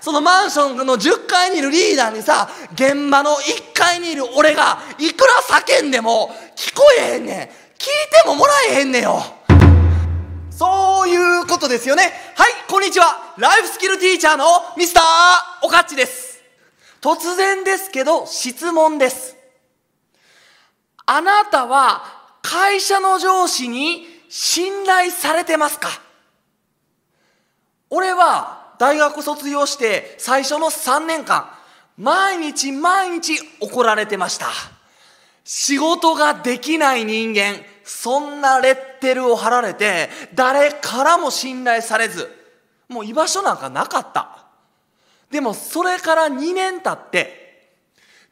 そのマンションの10階にいるリーダーにさ現場の1階にいる俺がいくら叫んでも聞こえへんねん。聞いてももらえへんねんよ。そういうことですよね。はいこんにちは。ライフスキルティーチャーのミスターおかっちです。突然ですけど質問です。あなたは会社の上司に信頼されてますか？俺は大学卒業して最初の3年間毎日毎日怒られてました。仕事ができない人間そんなレッテルを貼られて誰からも信頼されずもう居場所なんかなかった。でもそれから2年経って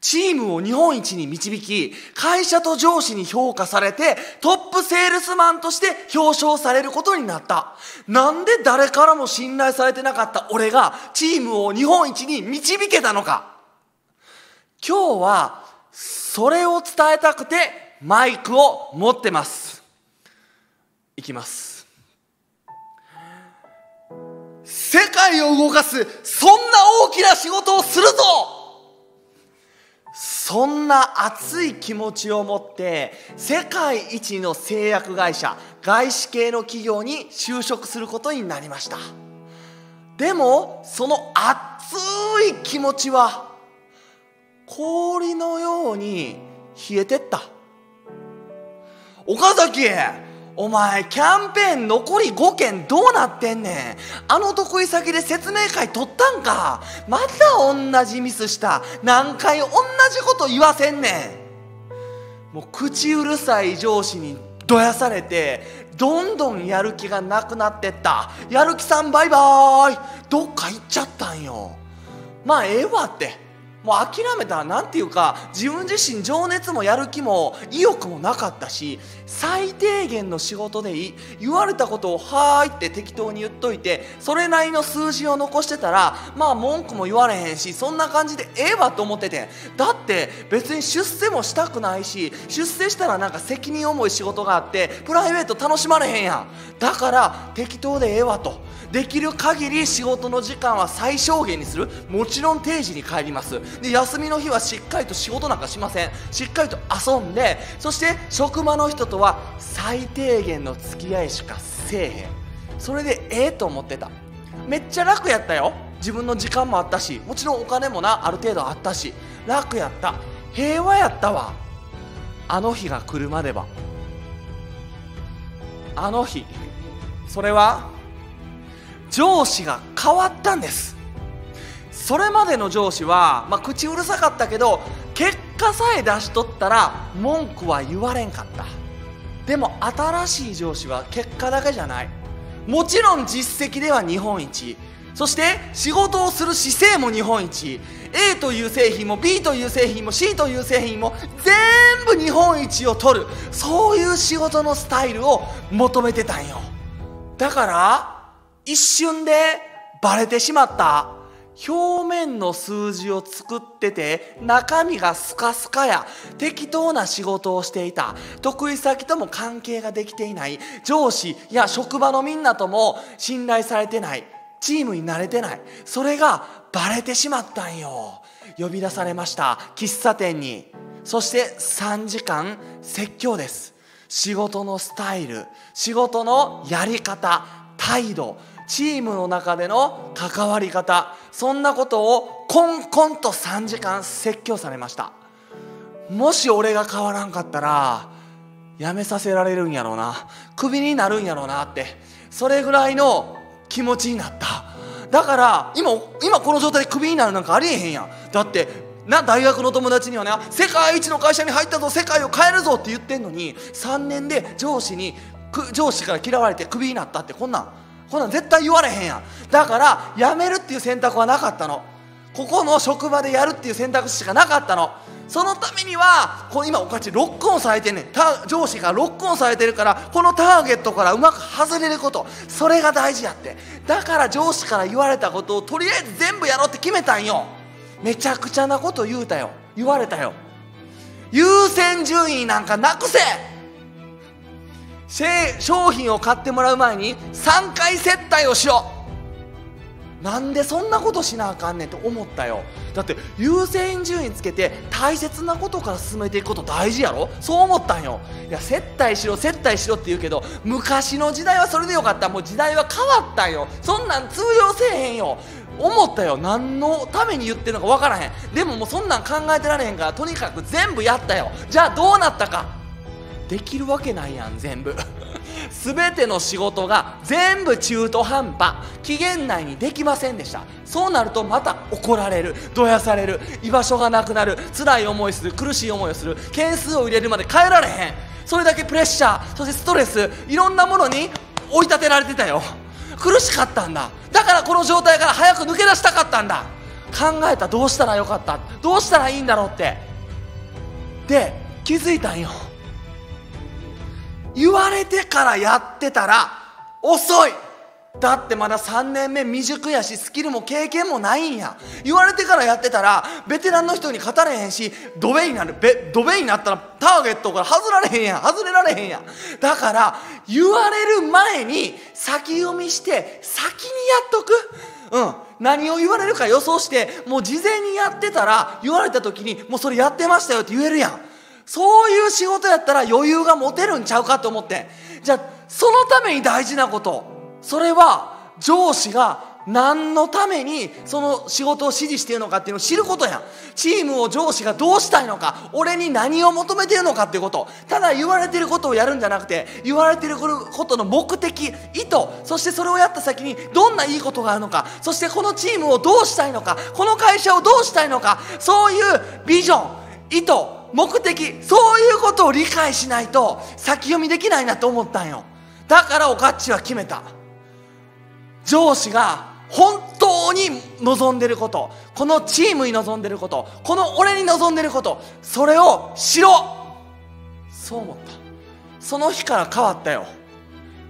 チームを日本一に導き、会社と上司に評価されて、トップセールスマンとして表彰されることになった。なんで誰からも信頼されてなかった俺がチームを日本一に導けたのか。今日はそれを伝えたくてマイクを持ってます。いきます。世界を動かす、そんな大きな仕事をするぞそんな熱い気持ちを持って世界一の製薬会社外資系の企業に就職することになりました。でもその熱い気持ちは氷のように冷えてった。岡崎お前キャンペーン残り5件どうなってんねん?あの得意先で説明会取ったんか?また同じミスした。何回同じこと言わせんねん?もう口うるさい上司にどやされてどんどんやる気がなくなってった。やる気さんバイバーイ。どっか行っちゃったんよ。まあええわって。もう諦めたなんていうか自分自身情熱もやる気も意欲もなかったし最低限の仕事でいい。言われたことを「はーい」って適当に言っといてそれなりの数字を残してたらまあ文句も言われへんしそんな感じでええわと思っててだって別に出世もしたくないし出世したらなんか責任重い仕事があってプライベート楽しまれへんやん。だから適当でええわと。できる限り仕事の時間は最小限にする。もちろん定時に帰ります。で休みの日はしっかりと仕事なんかしません。しっかりと遊んでそして職場の人とは最低限の付き合いしかせえへん。それでええと思ってた。めっちゃ楽やったよ。自分の時間もあったしもちろんお金もなある程度あったし。楽やった。平和やったわ。あの日が来るまでは。あの日。それは上司が変わったんです。それまでの上司は、まあ、口うるさかったけど結果さえ出しとったら文句は言われんかった。でも新しい上司は結果だけじゃない。もちろん実績では日本一。そして仕事をする姿勢も日本一。A という製品も B という製品も C という製品も全部日本一を取る。そういう仕事のスタイルを求めてたんよ。だから一瞬でバレてしまった。表面の数字を作ってて中身がスカスカや適当な仕事をしていた。得意先とも関係ができていない。上司や職場のみんなとも信頼されてない。チームに慣れてない。それがバレてしまったんよ。呼び出されました。喫茶店に。そして3時間説教です。仕事のスタイル仕事のやり方態度チームの中での関わり方そんなことをコンコンと3時間説教されました。もし俺が変わらんかったら辞めさせられるんやろうな。クビになるんやろうなってそれぐらいの気持ちになった。だから今今この状態でクビになるなんかありえへんやん。だってな大学の友達にはね世界一の会社に入ったぞ世界を変えるぞって言ってんのに3年で上司に上司から嫌われてクビになったってこんなんこんなん絶対言われへんやん。だから辞めるっていう選択はなかったの。ここの職場でやるっていう選択肢しかなかったの。そのためにはこ今おかちロックオンされてんねん。上司がロックオンされてるからこのターゲットからうまく外れること。それが大事やって。だから上司から言われたことをとりあえず全部やろうって決めたんよ。めちゃくちゃなこと言うたよ。言われたよ。優先順位なんかなくせ。商品を買ってもらう前に3回接待をしろ。なんでそんなことしなあかんねんと思ったよ。だって優先順位つけて大切なことから進めていくこと大事やろ。そう思ったんよ。いや接待しろ接待しろって言うけど昔の時代はそれでよかった。もう時代は変わったんよ。そんなん通用せえへんよ。思ったよ。何のために言ってるのか分からへん。でももうそんなん考えてられへんからとにかく全部やったよ。じゃあどうなったか。できるわけないやん全部。全ての仕事が全部中途半端。期限内にできませんでした。そうなるとまた怒られる。どやされる。居場所がなくなる。辛い思いする。苦しい思いをする。件数を入れるまで変えられへん。それだけプレッシャー。そしてストレス。いろんなものに追い立てられてたよ。苦しかったんだ。だからこの状態から早く抜け出したかったんだ。考えた。どうしたらよかった？どうしたらいいんだろうって。で気づいたんよ。言われてからやってたら遅い。だってまだ3年目未熟やしスキルも経験もないんや。言われてからやってたらベテランの人に勝たれへんしドベになる。ベドベになったらターゲットから外られへんやん。外れられへんやだから言われる前に先読みして先にやっとく。うん。何を言われるか予想してもう事前にやってたら言われた時にもうそれやってましたよって言えるやん。そういう仕事やったら余裕が持てるんちゃうかと思って。じゃあそのために大事なこと。それは上司が何のためにその仕事を指示しているのかっていうのを知ることや。チームを上司がどうしたいのか。俺に何を求めてるのかっていうこと。ただ言われてることをやるんじゃなくて言われてることの目的意図。そしてそれをやった先にどんないいことがあるのか。そしてこのチームをどうしたいのか。この会社をどうしたいのか。そういうビジョン。意図目的そういうことを理解しないと先読みできないなと思ったんよ。だからおかっちは決めた。上司が本当に望んでることこのチームに望んでることこの俺に望んでることそれをしろそう思った。その日から変わったよ。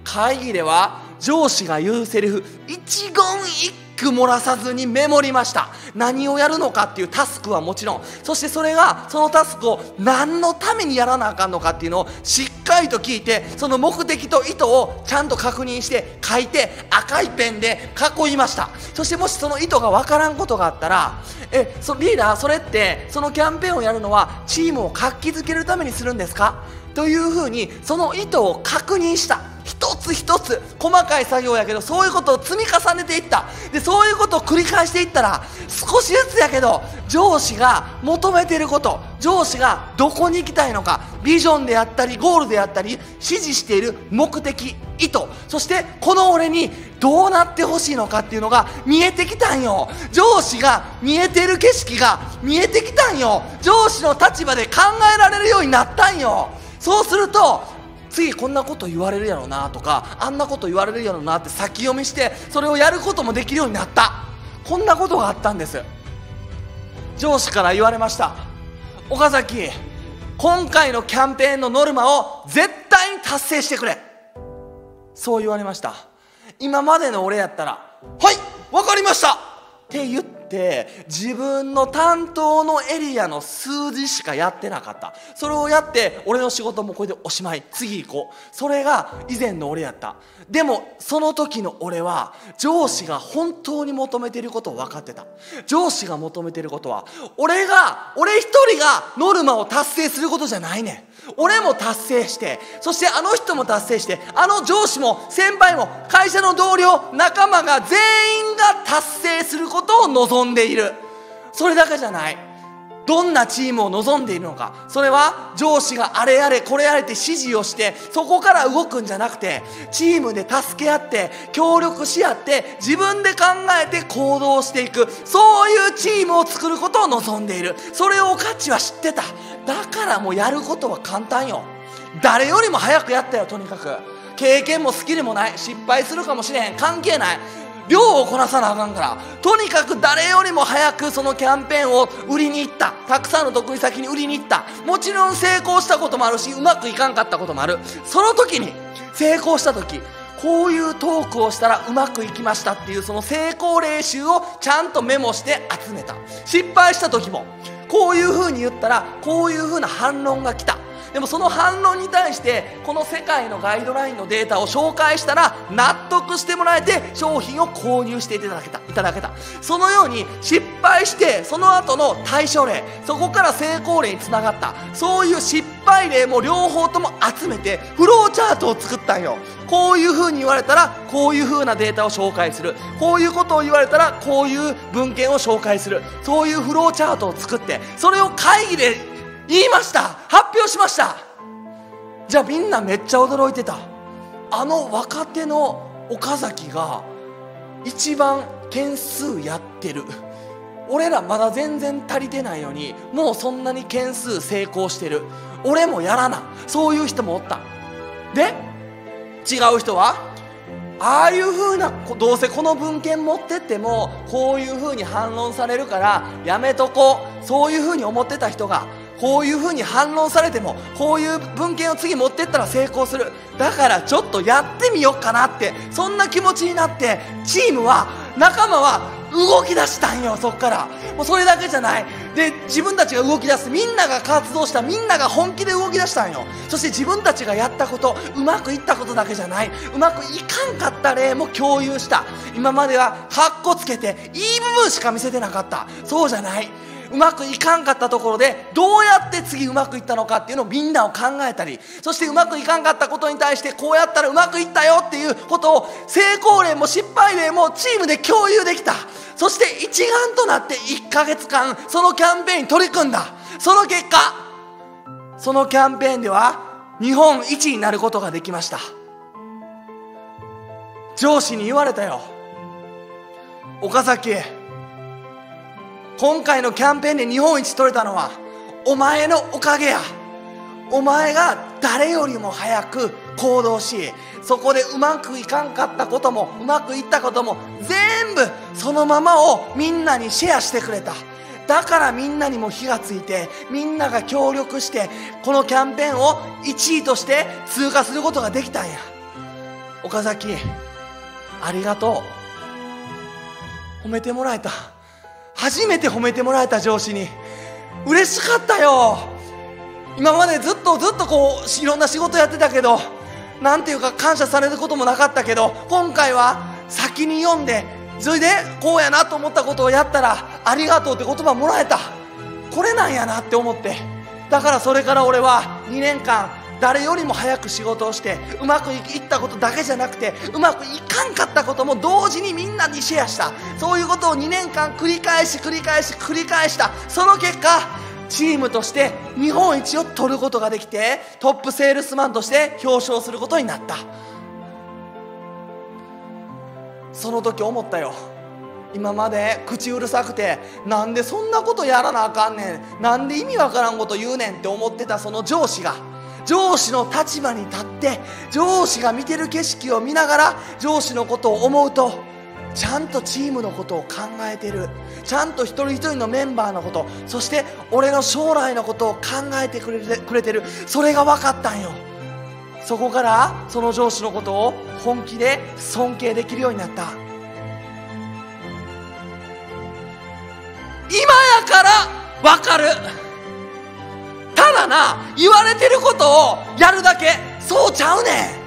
会議では上司が言うセリフ一言一句漏らさずにメモりました。何をやるのかっていうタスクはもちろん。そしてそれがそのタスクを何のためにやらなあかんのかっていうのをしっかりと聞いてその目的と意図をちゃんと確認して書いて赤いペンで囲いました。そしてもしその意図が分からんことがあったらえそリーダーそれってそのキャンペーンをやるのはチームを活気づけるためにするんですか？というふうにその意図を確認した。一つ一つ細かい作業やけどそういうことを積み重ねていった。でそういうことを繰り返していったら少しずつやけど上司が求めていること上司がどこに行きたいのかビジョンであったりゴールであったり指示している目的意図。そしてこの俺にどうなってほしいのかっていうのが見えてきたんよ。上司が見えてる景色が見えてきたんよ。上司の立場で考えられるようになったんよ。そうすると次こんなこと言われるやろなとかあんなこと言われるやろなって先読みしてそれをやることもできるようになった。こんなことがあったんです。上司から言われました。岡崎今回のキャンペーンのノルマを絶対に達成してくれ。そう言われました。今までの俺やったら「はい分かりました!」って言ってって自分の担当のエリアの数字しかやってなかった。それをやって俺の仕事もこれでおしまい。次行こう。それが以前の俺やった。でもその時の俺は上司が本当に求めてることを分かってた。上司が求めてることは俺が俺一人がノルマを達成することじゃないねん。俺も達成してそしてあの人も達成してあの上司も先輩も会社の同僚仲間が全員が達成することを望望んでいる。それだけじゃない。どんなチームを望んでいるのか。それは上司があれやれこれやれって指示をしてそこから動くんじゃなくてチームで助け合って協力し合って自分で考えて行動していく。そういうチームを作ることを望んでいる。それを価値は知ってた。だからもうやることは簡単よ。誰よりも早くやったよとにかく。経験もスキルもない。失敗するかもしれへん。関係ない。量をこなさなあかんから。とにかく誰よりも早くそのキャンペーンを売りに行った。たくさんの得意先に売りに行った。もちろん成功したこともあるしうまくいかんかったこともある。その時に成功した時こういうトークをしたらうまくいきましたっていうその成功例集をちゃんとメモして集めた。失敗した時もこういうふうに言ったらこういうふうな反論が来た。でもその反論に対してこの世界のガイドラインのデータを紹介したら納得してもらえて商品を購入していただけたいただけた。そのように失敗してその後の対処例そこから成功例につながった。そういう失敗例も両方とも集めてフローチャートを作ったんよ。こういうふうに言われたらこういうふうなデータを紹介する。こういうことを言われたらこういう文献を紹介する。そういうフローチャートを作ってそれを会議で言いました。発表しました。じゃあみんなめっちゃ驚いてた。あの若手の岡崎が一番件数やってる。俺らまだ全然足りてないのにもうそんなに件数成功してる。俺もやらな。そういう人もおった。で違う人はああいう風などうせこの文献持ってってもこういう風に反論されるからやめとこう。そういう風に思ってた人がこういう風に反論されてもこういう文献を次持ってったら成功する。だからちょっとやってみようかなってそんな気持ちになってチームは仲間は動き出したんよそっから。もうそれだけじゃない。で自分たちが動き出す。みんなが活動したみんなが本気で動き出したんよ。そして自分たちがやったことうまくいったことだけじゃない。うまくいかんかった例も共有した。今まではカッコつけていい部分しか見せてなかった。そうじゃない。うまくいかんかったところでどうやって次うまくいったのかっていうのをみんなを考えたりそしてうまくいかんかったことに対してこうやったらうまくいったよっていうことを成功例も失敗例もチームで共有できた。そして一丸となって1ヶ月間そのキャンペーンに取り組んだ。その結果そのキャンペーンでは日本一になることができました。上司に言われたよ。岡崎今回のキャンペーンで日本一取れたのはお前のおかげや。お前が誰よりも早く行動しそこでうまくいかんかったこともうまくいったことも全部そのままをみんなにシェアしてくれた。だからみんなにも火がついてみんなが協力してこのキャンペーンを1位として通過することができたんや。岡崎ありがとう。褒めてもらえた。初めて褒めてもらえた上司に嬉しかったよ。今までずっとずっとこういろんな仕事やってたけどなんていうか感謝されることもなかったけど今回は先に読んでそれでこうやなと思ったことをやったらありがとうって言葉もらえた。これなんやなって思って。だからそれから俺は2年間誰よりも早く仕事をしてうまくいったことだけじゃなくてうまくいかんかったことも同時にみんなにシェアした。そういうことを2年間繰り返し繰り返し繰り返した。その結果チームとして日本一を取ることができてトップセールスマンとして表彰することになった。その時思ったよ。今まで口うるさくてなんでそんなことやらなあかんねん。なんで意味わからんこと言うねんって思ってたその上司が上司の立場に立って上司が見てる景色を見ながら上司のことを思うとちゃんとチームのことを考えてる。ちゃんと一人一人のメンバーのことそして俺の将来のことを考えてくれてくれてる。それが分かったんよ。そこからその上司のことを本気で尊敬できるようになった。今やから分かる。言われてることをやるだけ。そうちゃうねん。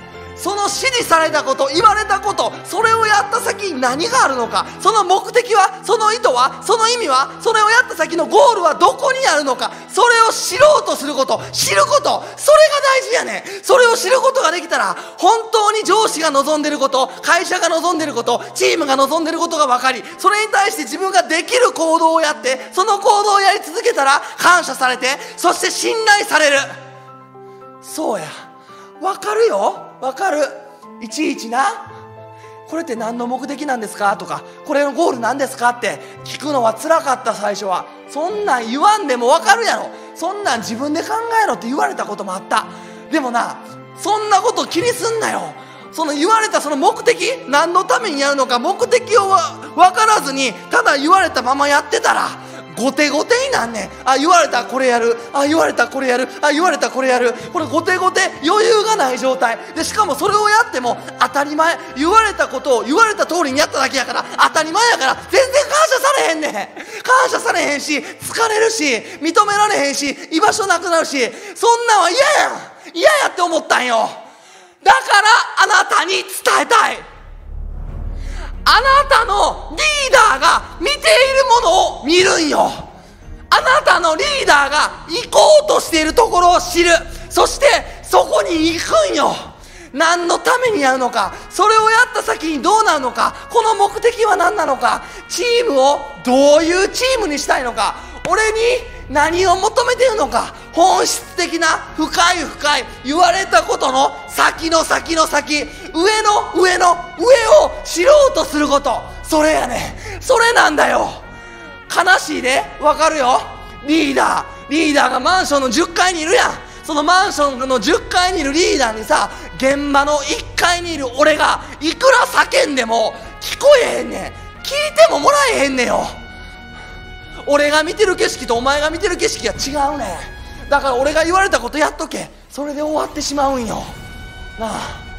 その指示されたこと言われたことそれをやった先に何があるのかその目的はその意図はその意味はそれをやった先のゴールはどこにあるのかそれを知ろうとすること知ることそれが大事やねそれを知ることができたら本当に上司が望んでること会社が望んでることチームが望んでることが分かりそれに対して自分ができる行動をやってその行動をやり続けたら感謝されてそして信頼される。そうや。分かるよ。分かる？いちいちな。これって何の目的なんですか？とかこれのゴール何ですか？って聞くのはつらかった最初は。そんなん言わんでも分かるやろ。そんなん自分で考えろって言われたこともあった。でもなそんなこと気にすんなよ。その言われたその目的何のためにやるのか目的を分からずにただ言われたままやってたら後手後手になんねん。あ言われたこれやる。あ言われたこれやる。あ言われたこれやる。これ後手後手余裕がない状態。でしかもそれをやっても当たり前。言われたことを言われた通りにやっただけやから当たり前やから全然感謝されへんねん。感謝されへんし疲れるし認められへんし居場所なくなるしそんなんは嫌や。ん嫌やって思ったんよ。だからあなたに伝えたい。あなたのリーダーが見ているものを見るんよ。あなたのリーダーが行こうとしているところを知る。そしてそこに行くんよ。何のためにやるのか。それをやった先にどうなるのか。この目的は何なのか。チームをどういうチームにしたいのか。俺に何を求めてるのか本質的な深い深い言われたことの先の先の先上の上の上を知ろうとすること。それやね。それなんだよ。悲しいで。わかるよ。リーダー。リーダーがマンションの10階にいるやん。そのマンションの10階にいるリーダーにさ現場の1階にいる俺がいくら叫んでも聞こえへんねん。聞いてももらえへんねんよ。俺が見てる景色とお前が見てる景色が違うねだから俺が言われたことやっとけ。それで終わってしまうんよ。なあ。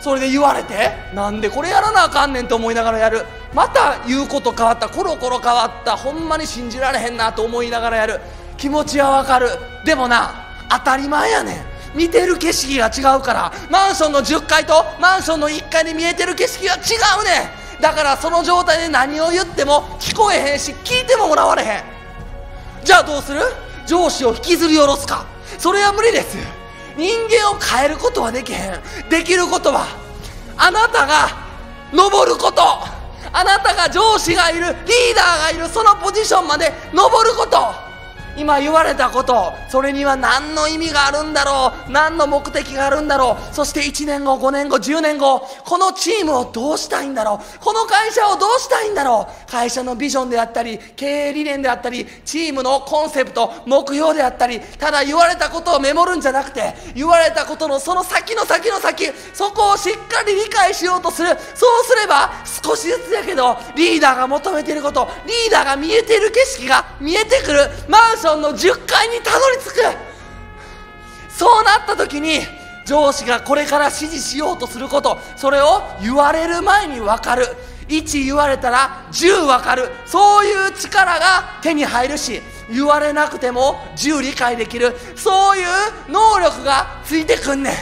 それで言われてなんでこれやらなあかんねんと思いながらやる。また言うこと変わったコロコロ変わったほんまに信じられへんなと思いながらやる。気持ちはわかる。でもな当たり前やねん。見てる景色が違うからマンションの10階とマンションの1階で見えてる景色が違うねん。だからその状態で何を言っても聞こえへんし聞いてももらわれへん。じゃあどうする？上司を引きずり下ろすか。それは無理です。人間を変えることはできへん。できることはあなたが登ること。あなたが上司がいるリーダーがいるそのポジションまで登ること。今言われたことそれには何の意味があるんだろう何の目的があるんだろうそして1年後5年後10年後このチームをどうしたいんだろうこの会社をどうしたいんだろう会社のビジョンであったり経営理念であったりチームのコンセプト目標であったりただ言われたことをメモるんじゃなくて言われたことのその先の先の先そこをしっかり理解しようとする。そうすれば少しずつだけどリーダーが求めていることリーダーが見えている景色が見えてくる。マンションの10階にたどり着く。そうなった時に上司がこれから指示しようとすることそれを言われる前に分かる。1言われたら10分かる。そういう力が手に入るし言われなくても10理解できる。そういう能力がついてくんねん。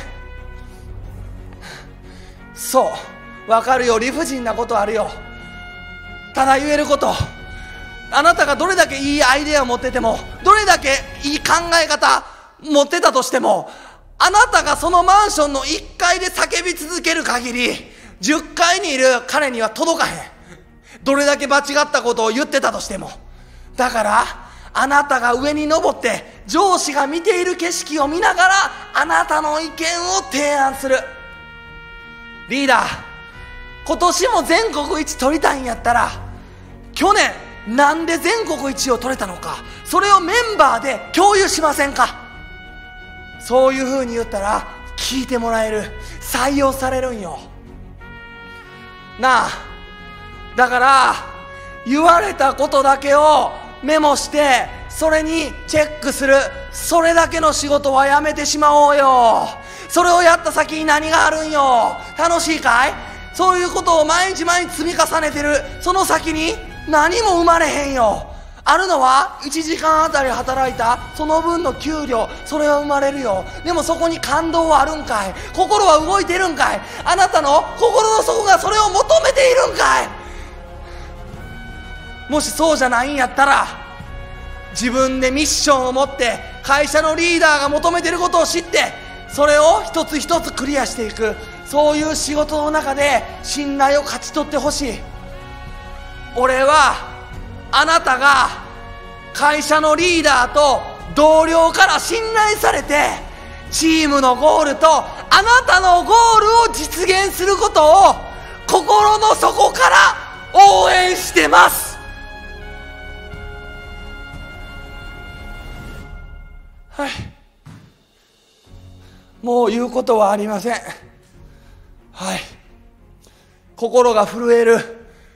そう。分かるよ。理不尽なことあるよ。ただ言えること。あなたがどれだけいいアイデアを持っててもどれだけいい考え方持ってたとしてもあなたがそのマンションの1階で叫び続ける限り10階にいる彼には届かへん。どれだけ間違ったことを言ってたとしても。だからあなたが上に登って上司が見ている景色を見ながらあなたの意見を提案する。リーダー今年も全国一取りたいんやったら去年なんで全国一を取れたのかそれをメンバーで共有しませんか。そういうふうに言ったら聞いてもらえる。採用されるんよ。なあ。だから言われたことだけをメモしてそれにチェックする。それだけの仕事はやめてしまおうよ。それをやった先に何があるんよ。楽しいかい？そういうことを毎日毎日積み重ねてる。その先に何も生まれへんよ。あるのは1時間あたり働いたその分の給料それは生まれるよ。でもそこに感動はあるんかい。心は動いてるんかい。あなたの心の底がそれを求めているんかい。もしそうじゃないんやったら自分でミッションを持って会社のリーダーが求めてることを知ってそれを一つ一つクリアしていく。そういう仕事の中で信頼を勝ち取ってほしい。俺はあなたが会社のリーダーと同僚から信頼されてチームのゴールとあなたのゴールを実現することを心の底から応援してます。はい。もう言うことはありません。はい。心が震える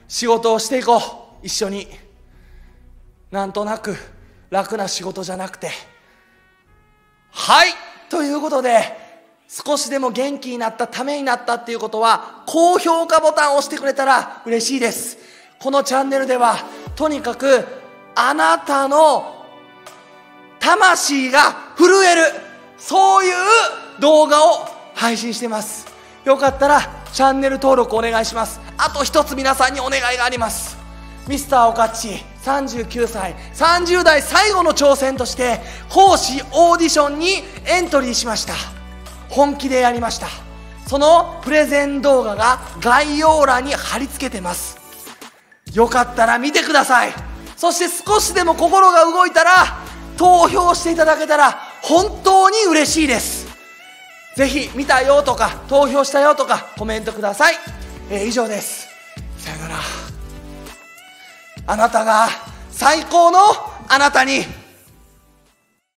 仕事をしていこう。一緒に。なんとなく楽な仕事じゃなくてはいということで少しでも元気になったためになったっていうことは高評価ボタンを押してくれたら嬉しいです。このチャンネルではとにかくあなたの魂が震えるそういう動画を配信してます。よかったらチャンネル登録お願いします。あと一つ皆さんにお願いがあります。ミスターおかっち39歳30代最後の挑戦として講師オーディションにエントリーしました。本気でやりました。そのプレゼン動画が概要欄に貼り付けてます。よかったら見てください。そして少しでも心が動いたら投票していただけたら本当に嬉しいです。ぜひ見たよとか投票したよとかコメントください、えー以上です。さよなら。あなたが最高のあなたに